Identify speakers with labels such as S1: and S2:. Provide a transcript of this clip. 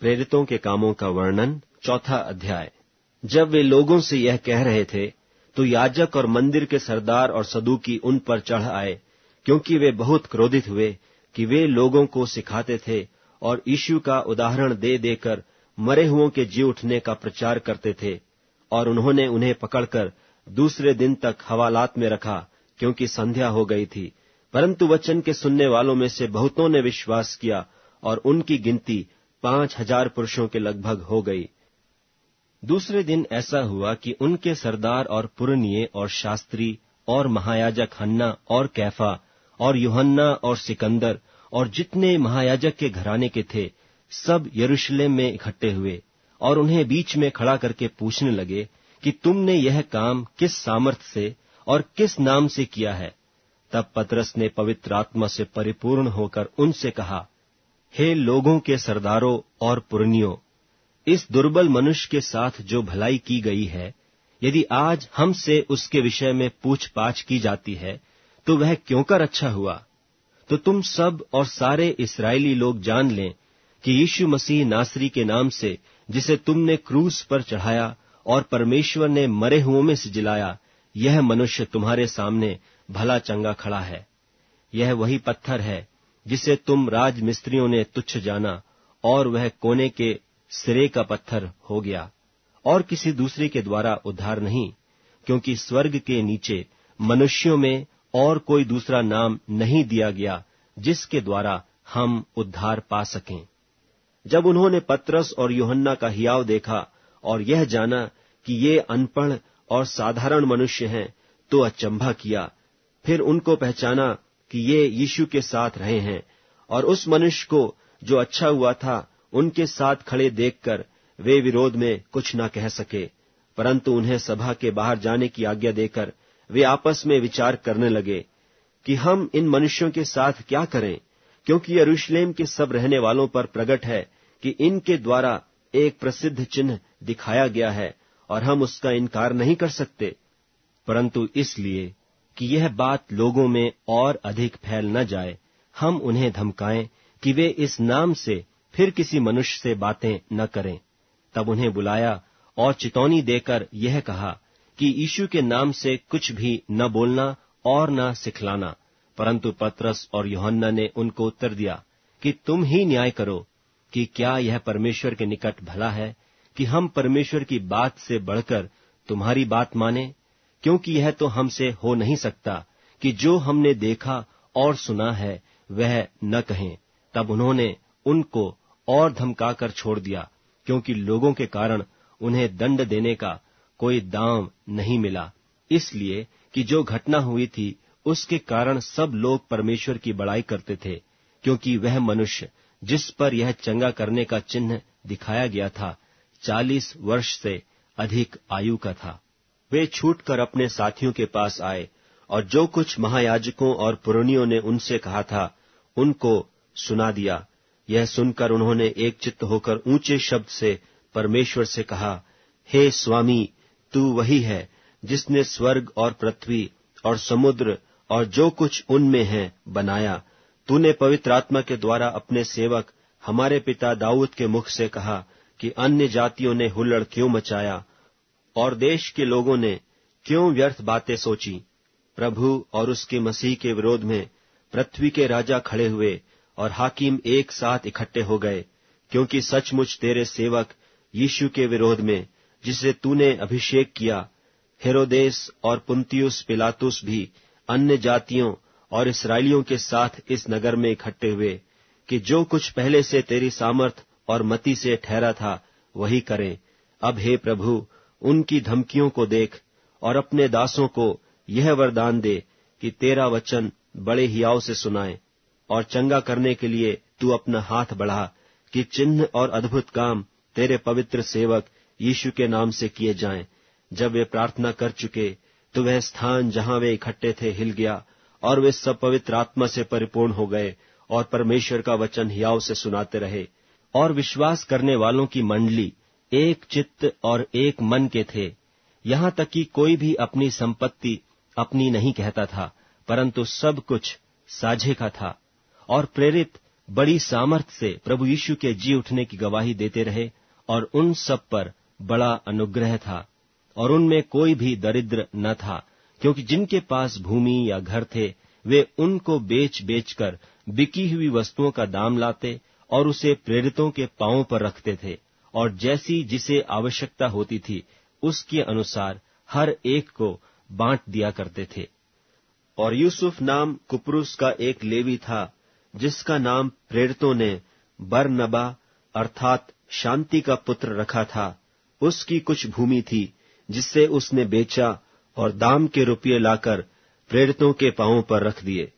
S1: प्रेरितों के कामों का वर्णन, चौथा अध्याय। जब वे लोगों से यह कह रहे थे तो याजक और मंदिर के सरदार और सदुकी उन पर चढ़ आए, क्योंकि वे बहुत क्रोधित हुए कि वे लोगों को सिखाते थे और यीशु का उदाहरण दे देकर मरे हुओं के जी उठने का प्रचार करते थे और उन्होंने उन्हें पकड़कर दूसरे दिन तक हवालात में रखा, क्योंकि संध्या हो गई थी। परंतु वचन के सुनने वालों में से बहुतों ने विश्वास किया और उनकी गिनती पाँच हज़ार पुरुषों के लगभग हो गई। दूसरे दिन ऐसा हुआ कि उनके सरदार और पुरनिये और शास्त्री और महायाजक हन्ना और कैफा और युहन्ना और सिकंदर और जितने महायाजक के घराने के थे, सब यरूशलेम में इकट्ठे हुए और उन्हें बीच में खड़ा करके पूछने लगे कि तुमने यह काम किस सामर्थ से और किस नाम से किया है? तब पतरस ने पवित्र आत्मा से परिपूर्ण होकर उनसे कहा हे लोगों के सरदारों और पुरनियों, इस दुर्बल मनुष्य के साथ जो भलाई की गई है, यदि आज हमसे उसके विषय में पूछपाछ की जाती है तो वह क्यों कर अच्छा हुआ? तो तुम सब और सारे इसराइली लोग जान लें कि यीशु मसीह नासरी के नाम से, जिसे तुमने क्रूस पर चढ़ाया और परमेश्वर ने मरे हुओं में से जिलाया, यह मनुष्य तुम्हारे सामने भला चंगा खड़ा है। यह वही पत्थर है जिसे तुम राज मिस्त्रियों ने तुच्छ जाना, और वह कोने के सिरे का पत्थर हो गया, और किसी दूसरे के द्वारा उद्धार नहीं, क्योंकि स्वर्ग के नीचे मनुष्यों में और कोई दूसरा नाम नहीं दिया गया, जिसके द्वारा हम उद्धार पा सकें। जब उन्होंने पत्रस और योहन्ना का हियाव देखा, और यह जाना कि ये अनपढ़ और साधारण मनुष्य हैं तो अचंभा किया। फिर उनको पहचाना कि ये यीशु के साथ रहे हैं और उस मनुष्य को जो अच्छा हुआ था, उनके साथ खड़े देखकर वे विरोध में कुछ न कह सके, परंतु उन्हें सभा के बाहर जाने की आज्ञा देकर वे आपस में विचार करने लगे कि हम इन मनुष्यों के साथ क्या करें, क्योंकि यरूशलेम के सब रहने वालों पर प्रकट है कि इनके द्वारा एक प्रसिद्ध चिन्ह दिखाया गया है और हम उसका इनकार नहीं कर सकते, परंतु इसलिए कि यह बात लोगों में और अधिक फैल न जाए। हम उन्हें धमकाएँ कि वे इस नाम से फिर किसी मनुष्य से बातें न करें। तब उन्हें बुलाया और चितौनी देकर यह कहा कि यीशु के नाम से कुछ भी न बोलना और न सिखलाना। परंतु पत्रस और योहन्ना ने उनको उत्तर दिया कि तुम ही न्याय करो कि क्या यह परमेश्वर के निकट भला है कि हम परमेश्वर की बात से बढ़कर तुम्हारी बात माने। क्योंकि यह तो हमसे हो नहीं सकता कि जो हमने देखा और सुना है, वह न कहें। तब उन्होंने उनको और धमकाकर छोड़ दिया, क्योंकि लोगों के कारण उन्हें दंड देने का कोई दाम नहीं मिला। इसलिए कि जो घटना हुई थी, उसके कारण सब लोग परमेश्वर की बड़ाई करते थे, क्योंकि वह मनुष्य जिस पर यह चंगा करने का चिन्ह दिखाया गया था, चालीस वर्ष से अधिक आयु का था। वे छूटकर अपने साथियों के पास आए और जो कुछ महायाजकों और पुरनियों ने उनसे कहा था, उनको सुना दिया। यह सुनकर उन्होंने एक चित्त होकर ऊँचे शब्द से परमेश्वर से कहा, हे स्वामी, तू वही है जिसने स्वर्ग और पृथ्वी और समुद्र और जो कुछ उनमें है बनाया। तूने पवित्र आत्मा के द्वारा अपने सेवक, हमारे पिता दाऊद के मुख से कहा कि अन्य जातियों ने हुल्लड़ क्यों मचाया? और देश के लोगों ने क्यों व्यर्थ बातें सोची? प्रभु और उसके मसीह के विरोध में पृथ्वी के राजा खड़े हुए और हाकिम एक साथ इकट्ठे हो गए, क्योंकि सचमुच तेरे सेवक यीशु के विरोध में, जिसे तूने अभिषेक किया, हेरोदेस और पुंतियुस पिलातुस भी अन्य जातियों और इसराइलियों के साथ इस नगर में इकट्ठे हुए कि जो कुछ पहले से तेरी सामर्थ और मति से ठहरा था, वही करें। अब हे प्रभु उनकी धमकियों को देख और अपने दासों को यह वरदान दे कि तेरा वचन बड़े हियाव से सुनाए और चंगा करने के लिए तू अपना हाथ बढ़ा कि चिन्ह और अद्भुत काम तेरे पवित्र सेवक यीशु के नाम से किए जाएँ। जब वे प्रार्थना कर चुके तो वह स्थान जहाँ वे इकट्ठे थे हिल गया और वे सब पवित्र आत्मा से परिपूर्ण हो गए और परमेश्वर का वचन हियाव से सुनाते रहे और विश्वास करने वालों की मंडली एक चित्त और एक मन के थे। यहाँ तक कि कोई भी अपनी संपत्ति अपनी नहीं कहता था, परंतु सब कुछ साझे का था और प्रेरित बड़ी सामर्थ्य से प्रभु यीशु के जी उठने की गवाही देते रहे और उन सब पर बड़ा अनुग्रह था और उनमें कोई भी दरिद्र न था, क्योंकि जिनके पास भूमि या घर थे, वे उनको बेच बेचकर बिकी हुई वस्तुओं का दाम लाते और उसे प्रेरितों के पांवों पर रखते थे। और जैसी जिसे आवश्यकता होती थी, उसके अनुसार हर एक को बांट दिया करते थे। और यूसुफ नाम कुपरुस का एक लेवी था, जिसका नाम प्रेरितों ने बरनबा अर्थात शांति का पुत्र रखा था। उसकी कुछ भूमि थी, जिससे उसने बेचा और दाम के रुपये लाकर प्रेरितों के पांवों पर रख दिए।